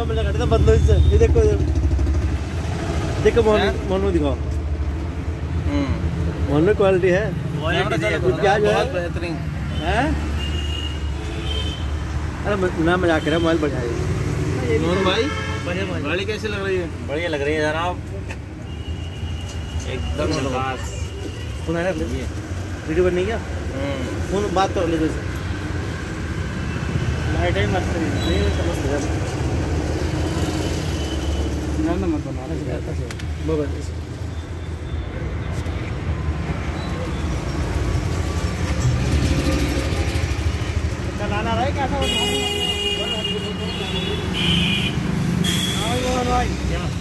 लंबा मिला काटे तो बदलो इससे। ये देखो देखो मोहन मोहन में दिखाओ। हम्म। मोहन में क्वालिटी है। क्या जो है? बेहतरीन। हैं? अरे ना मज़ाक कर रहा मोबाइल बढ़ाइए नूर भाई गाड़ी कैसी लग रही है? बढ़िया लग रही है जनाब एकदम फ़ोन आया वीडियो बन नहीं क्या? हम्म। फ़ोन बात कर ले जैसे लाइट है। मत नहीं समझ ಚಂದ ಮಾಡ್ಕೊಂಡು ನಾನು ರೈ ಕಾಟ rồi